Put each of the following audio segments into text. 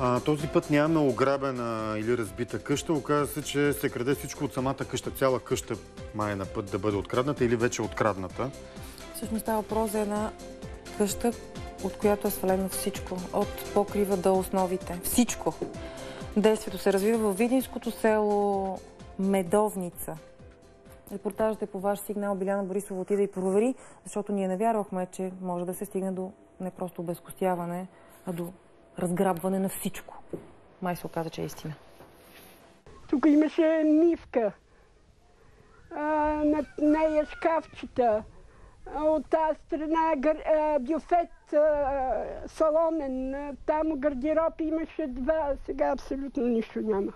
А, този път нямаме ограбена или разбита къща. Оказва се, че се краде всичко от самата къща. Цяла къща май е на път да бъде открадната или вече открадната. Всъщност става въпрос за една къща, от която е свалено всичко. От покрива до основите. Всичко. Действието се развива в Видинското село Медовница. Репортажът е по ваш сигнал. Биляна Борисова отида и провери, защото ние не вярвахме, че може да се стигне до не просто обезкостяване, а до разграбване на всичко. Май се оказа, че е истина. Тук имаше нивка. А, над нея шкафчета. А, От тази страна гър, а, бюфет а, салонен. А, Там гардероб имаше два. Сега абсолютно нищо няма.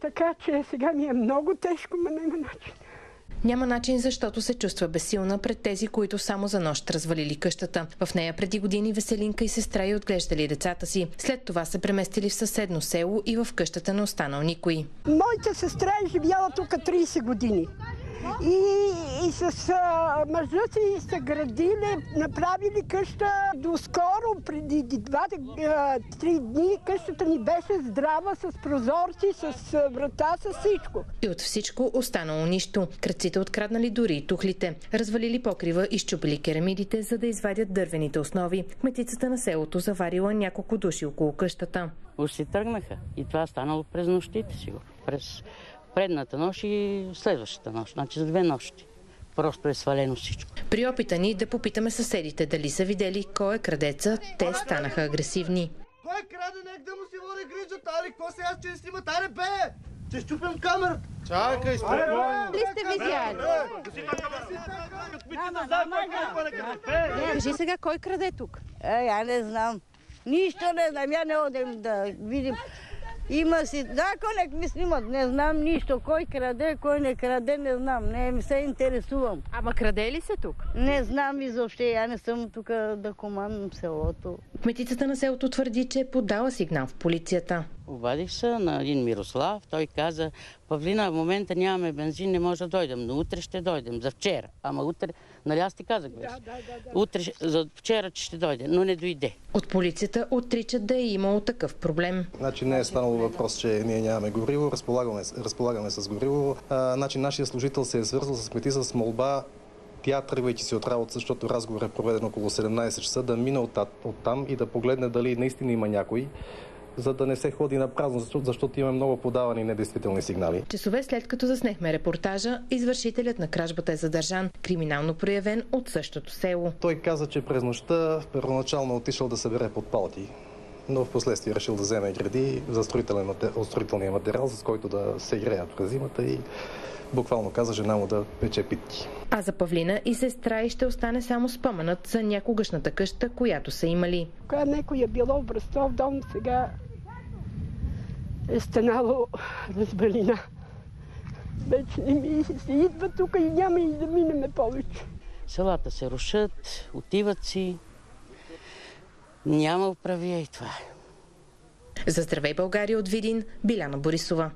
Така че сега ми е много тежко, но няма начин. Няма начин, защото се чувства безсилна пред тези, които само за нощ развалили къщата. В нея преди години Веселинка и сестра й отглеждали децата си. След това се преместили в съседно село и в къщата не останал никой. Моята сестра е живяла тук 30 години. И, и с а, мъжа си са градили, направили къща доскоро, преди два, а, три дни. Къщата ни беше здрава, с прозорци, с а, врата, с всичко. И от всичко останало нищо. Кръците откраднали дори и тухлите. Развалили покрива и щупили керамидите, за да извадят дървените основи. Кметицата на селото заварила няколко души около къщата. Уж тръгнаха. И това станало през нощите сигурно. През предната нощ и следващата нощ. Значи за две нощи. Просто е свалено всичко. При опита ни да попитаме съседите дали са видели кой е крадеца, те станаха агресивни. Кой краде, нека да му си води грижата, али, какво сега ще снимат, аре бе! Ще щупим камерата! Чакай, спокойно! Ли сте видяли? Кажи сега, кой краде тук? Ей, я не знам. Нищо не знам. Я не одем да видим. Има си... Да, нек ми снимат. Не знам нищо. Кой краде, кой не краде, не знам. Не ми се интересувам. Ама краде ли се тук? Не знам изобщо. Я не съм тук да командам селото. Кметицата на селото твърди, че е подала сигнал в полицията. Обадих се на един Мирослав. Той каза, Павлина, в момента нямаме бензин, не може да дойдем, но утре ще дойдем. За вчера. Ама утре, нали аз ти казах беше? Утре, за вчера, че ще дойде, но не дойде. От полицията отричат да е имало такъв проблем. Значи не е станало въпрос, че ние нямаме гориво, разполагаме, разполагаме с гориво. А, значи нашия служител се е свързал с кметица с молба тя, тръгвайки си от работа, защото разговор е проведен около 17 часа, да мине от, от там и да погледне дали наистина има някой, за да не се ходи на празно, защото, защото имаме много подавани недействителни сигнали. Часове след като заснехме репортажа, извършителят на кражбата е задържан, криминално проявен от същото село. Той каза, че през нощта първоначално отишъл да събере подпалки, но в последствие решил да вземе гради за строителен, от строителния материал, с който да се греят през зимата и буквално каза жена му да пече питки. А за Павлина и сестра й ще остане само споменът за някогашната къща, която са имали. Когато някой е било в Бръстов дом, сега е станало разбалина. Вече не ми се идва тук и няма и да минеме повече. Селата се рушат, отиват си. Няма управие и това е. За Здравей България от Видин, Биляна Борисова.